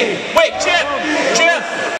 Wait, wait, Chip.